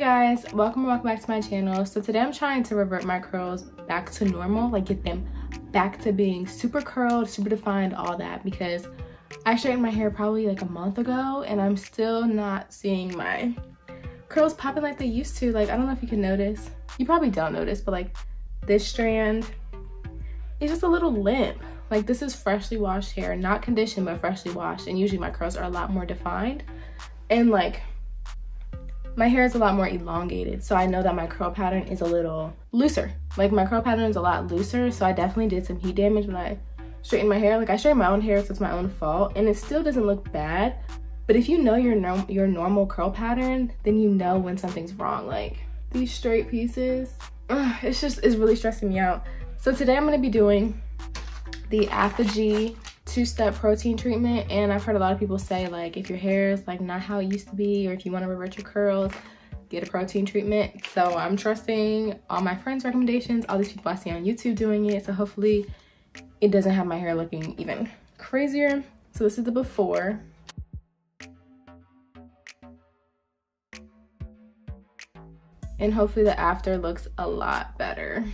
guys, welcome welcome back to my channel. So today I'm trying to revert my curls back to normal, like get them back to being super curled, super defined, all that because I straightened my hair probably like a month ago and I'm still not seeing my curls popping like they used to. Like, I don't know if you can notice. You probably don't notice, but like this strand is just a little limp. Like this is freshly washed hair, not conditioned, but freshly washed. And usually my curls are a lot more defined. And like my hair is a lot more elongated. So I know that my curl pattern is a little looser. Like my curl pattern is a lot looser. So I definitely did some heat damage when I straightened my hair. Like I straightened my own hair, so it's my own fault. And it still doesn't look bad. But if you know your, no your normal curl pattern, then you know when something's wrong. Like these straight pieces, ugh, it's just, it's really stressing me out. So today I'm gonna be doing the ApHogee two-step protein treatment. And I've heard a lot of people say like, if your hair is like not how it used to be, or if you wanna revert your curls, get a protein treatment. So I'm trusting all my friends' recommendations, all these people I see on YouTube doing it. So hopefully it doesn't have my hair looking even crazier. So this is the before. And hopefully the after looks a lot better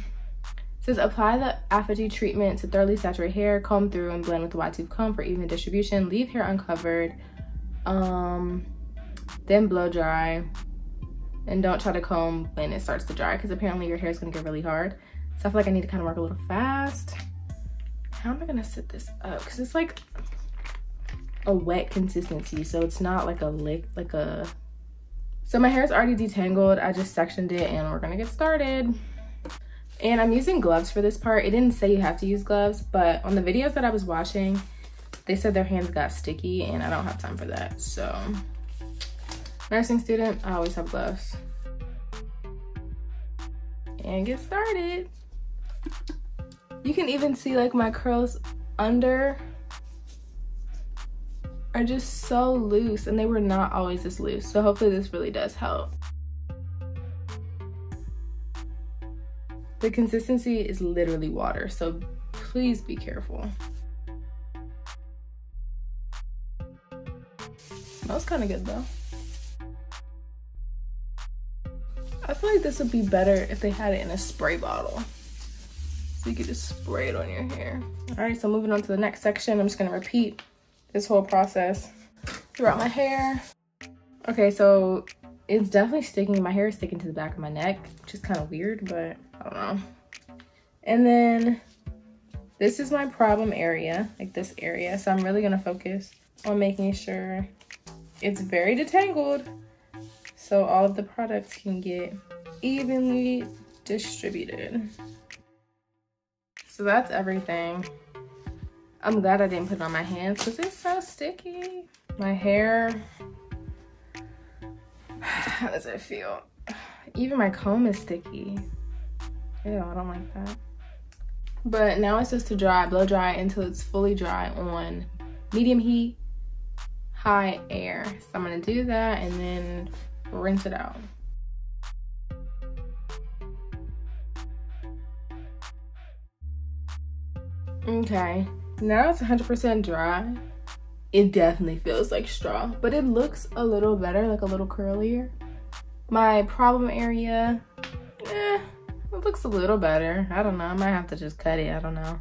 says apply the ApHogee treatment to thoroughly saturate hair, comb through and blend with the wide tooth comb for even distribution. Leave hair uncovered. Um, then blow dry. And don't try to comb when it starts to dry because apparently your hair is gonna get really hard. So I feel like I need to kind of work a little fast. How am I gonna set this up? Cause it's like a wet consistency. So it's not like a lick, like a, so my hair is already detangled. I just sectioned it and we're gonna get started. And I'm using gloves for this part. It didn't say you have to use gloves, but on the videos that I was watching, they said their hands got sticky and I don't have time for that. So nursing student, I always have gloves. And get started. You can even see like my curls under are just so loose and they were not always this loose. So hopefully this really does help. The consistency is literally water, so please be careful. Smells kind of good though. I feel like this would be better if they had it in a spray bottle. So you could just spray it on your hair. All right, so moving on to the next section, I'm just gonna repeat this whole process throughout my hair. Okay, so it's definitely sticking, my hair is sticking to the back of my neck, which is kind of weird, but don't know. And then this is my problem area, like this area. So I'm really gonna focus on making sure it's very detangled so all of the products can get evenly distributed. So that's everything. I'm glad I didn't put it on my hands because it's so sticky. My hair, how does it feel? Even my comb is sticky. Ew, I don't like that. But now it's just to dry, blow dry until it's fully dry on medium heat, high air. So I'm gonna do that and then rinse it out. Okay, now it's 100% dry. It definitely feels like straw, but it looks a little better, like a little curlier. My problem area, it looks a little better. I don't know. I might have to just cut it. I don't know.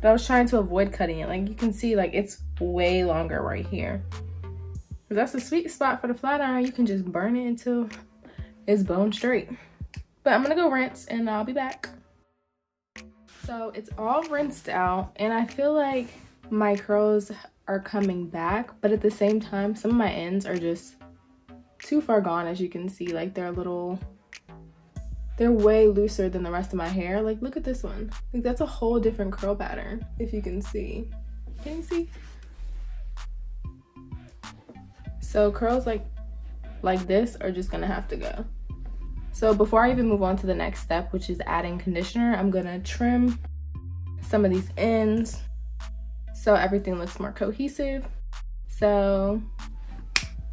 But I was trying to avoid cutting it. Like you can see, like it's way longer right here. That's a sweet spot for the flat iron. You can just burn it until it's bone straight. But I'm gonna go rinse and I'll be back. So it's all rinsed out and I feel like my curls are coming back, but at the same time, some of my ends are just too far gone as you can see. Like they're a little they're way looser than the rest of my hair. Like, look at this one. Like, that's a whole different curl pattern, if you can see. Can you see? So curls like, like this are just gonna have to go. So before I even move on to the next step, which is adding conditioner, I'm gonna trim some of these ends so everything looks more cohesive. So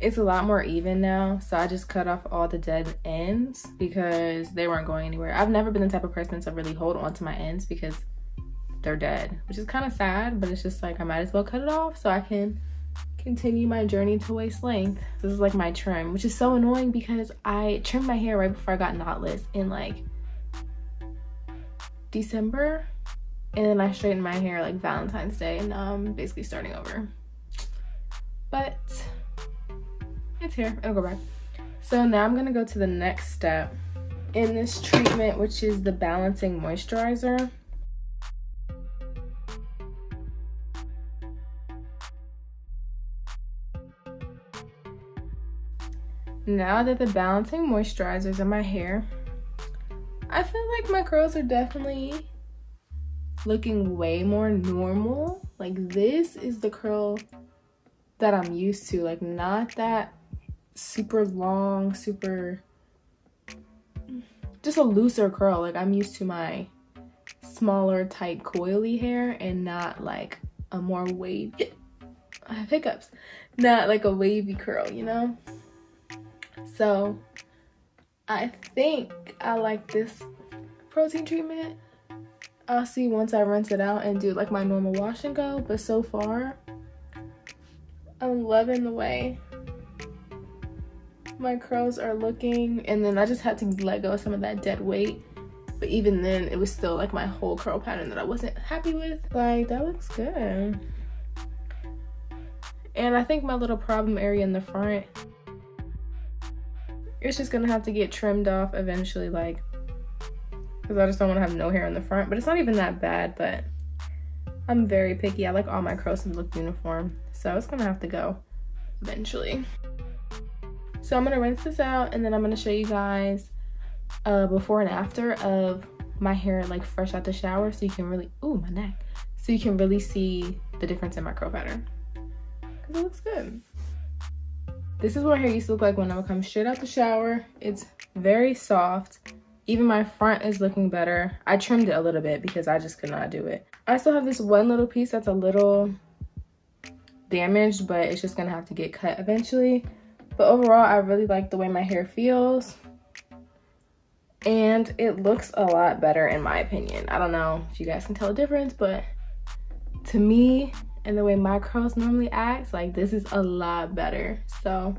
it's a lot more even now. So I just cut off all the dead ends because they weren't going anywhere. I've never been the type of person to really hold on to my ends because they're dead, which is kind of sad, but it's just like I might as well cut it off so I can continue my journey to waist length. This is like my trim, which is so annoying because I trimmed my hair right before I got knotless in like December. And then I straightened my hair like Valentine's Day and now I'm basically starting over. But it's here, it'll go back. So now I'm gonna go to the next step in this treatment, which is the balancing moisturizer. Now that the balancing moisturizer is in my hair, I feel like my curls are definitely looking way more normal. Like this is the curl that I'm used to. Like not that super long, super, just a looser curl. Like I'm used to my smaller, tight, coily hair and not like a more wavy, I have hiccups, not like a wavy curl, you know? So I think I like this protein treatment. I'll see once I rinse it out and do like my normal wash and go. But so far, I'm loving the way my curls are looking. And then I just had to let go of some of that dead weight. But even then, it was still like my whole curl pattern that I wasn't happy with. Like, that looks good. And I think my little problem area in the front it's just gonna have to get trimmed off eventually like because I just don't want to have no hair in the front but it's not even that bad but I'm very picky I like all my curls to look uniform so it's gonna have to go eventually so I'm gonna rinse this out and then I'm gonna show you guys uh before and after of my hair like fresh out the shower so you can really oh my neck so you can really see the difference in my curl pattern because it looks good this is what hair used to look like when I would come straight out the shower. It's very soft. Even my front is looking better. I trimmed it a little bit because I just could not do it. I still have this one little piece that's a little damaged, but it's just gonna have to get cut eventually. But overall, I really like the way my hair feels. And it looks a lot better in my opinion. I don't know if you guys can tell a difference, but to me, and the way my curls normally act, like this is a lot better. So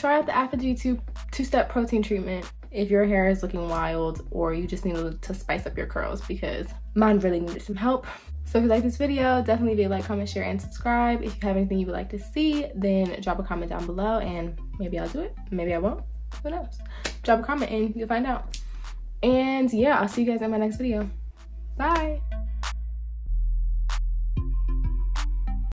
try out the ApHogee 2 two-step protein treatment if your hair is looking wild or you just need to spice up your curls because mine really needed some help. So if you like this video, definitely leave a like, comment, share, and subscribe. If you have anything you would like to see, then drop a comment down below and maybe I'll do it. Maybe I won't. Who knows? Drop a comment and you'll find out. And yeah, I'll see you guys in my next video. Bye.